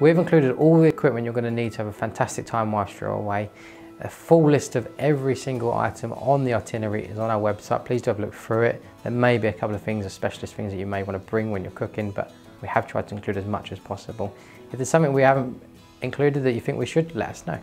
We've included all the equipment you're going to need to have a fantastic time whilst you're away. A full list of every single item on the itinerary is on our website. Please do have a look through it. There may be a couple of things, specialist things that you may want to bring when you're cooking, but we have tried to include as much as possible. If there's something we haven't included that you think we should, let us know.